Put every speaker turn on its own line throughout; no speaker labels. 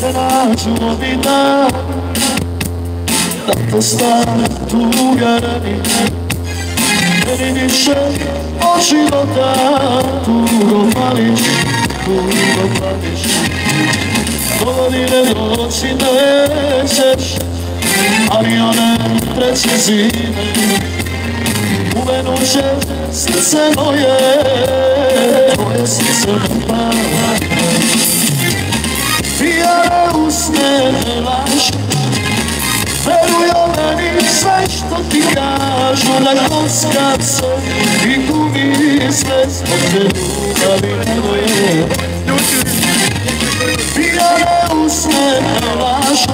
Te nađu ovi dan. Da te stane tuga rani Meni više od života Tugo pališ, tugo pališ. Godine doći nećeš Ali one treće zime. Uvenuće srce moje Tvoje srce me kažu Da koska se i gubi sve Zbog te ljubavi moje. Pijane usne ne laži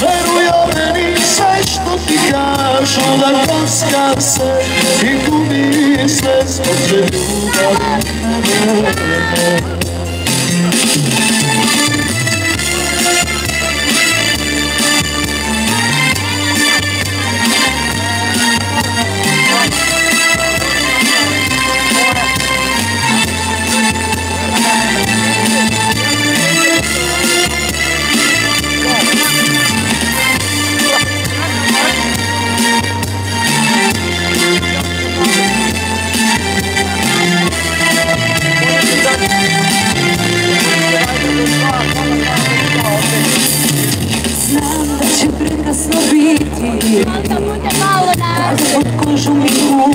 Veruju meni sve što ti kažu Da koska se i gubi sve Zbog te ljubavi moje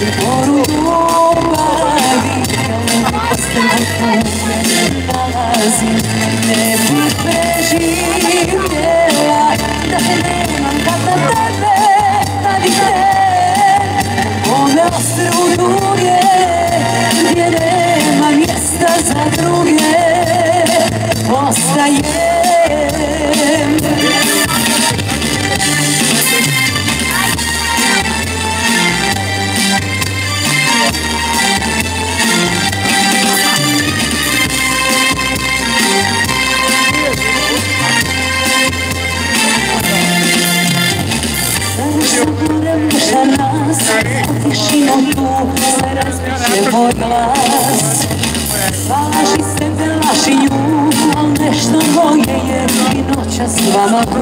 U moru ljubavi Ostane tuge nalazim Ne bih preživjela Da Zaguram duša nas, tišino tu se razbiće moj glas Laži sebe, laži nju, al nešto moje je i noća s vama tu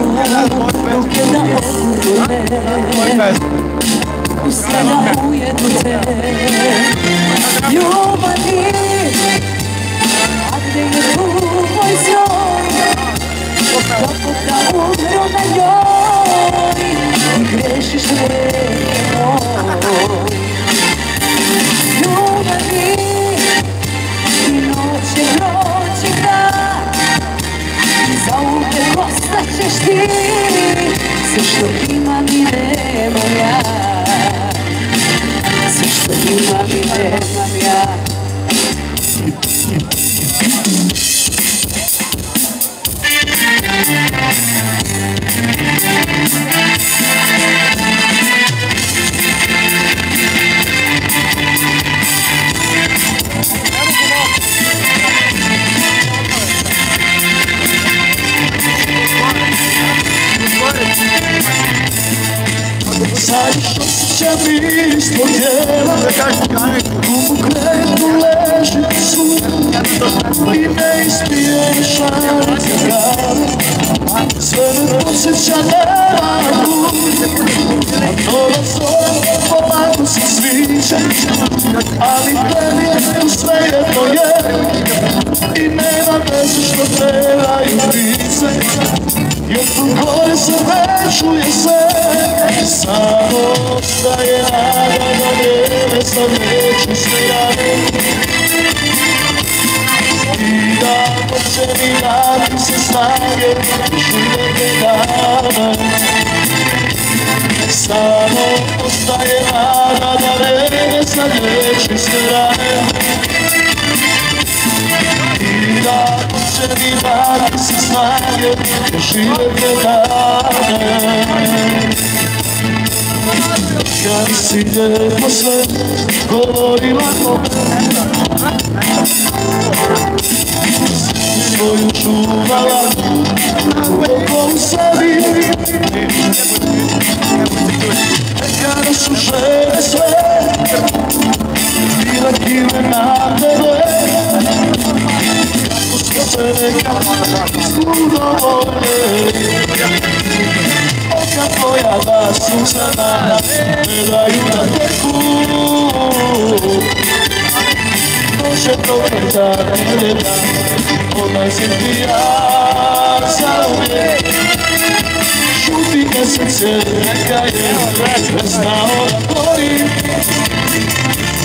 Ruke da ogurne, usne da ujedu te Ljubavi, a gdje je tu moj znoj Kako da umro na njoj grešiš vremeno Ljubavi. I noć je noć i dan. I zauvijek ostaćeš ti. Sve što imam i nemam ja. Sve što imam i nemam ja
Sad osjećam ispod tijela U kredu leži sud I ne ispiješ šalice Sve me posjeća na lagu A nova zora polako se sviđa Ali tebi je sve jedno je I nema veze što trebaju lice Jer tu gore se ne čuje se Samo da je nada da vrijeme sad neću I da će mi dati se snage Živjeti dana Samo ostaje nada da vrijeme sad neću I da će će mi dati se snage Žive te dane. Kad si lijepo sve govorila o Svoju čuvala duboko u sebi Kada su žene sve Bila kime na tebe Oka tvoja da susana Ne daju da teku Može to kada ne da Odlazim ti ja za uvijek Šuti kad srce neka je Ne znao da govorim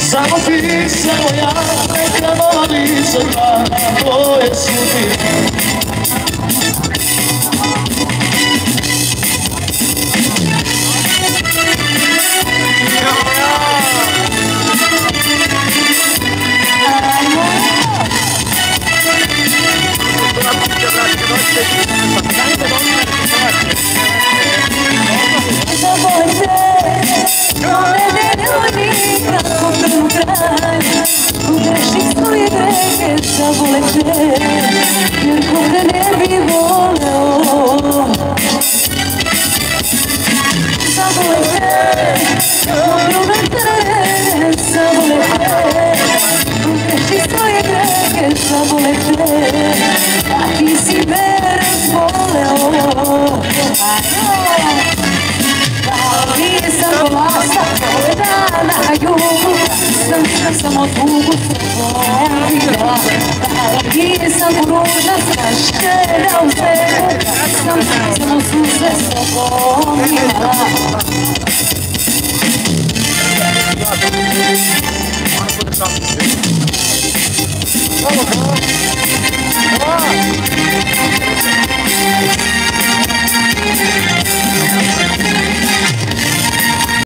Samo ti, samo ja Neka voli za dva
Oh, it's you. namora faz cara ao pé Não precisam
se desabominar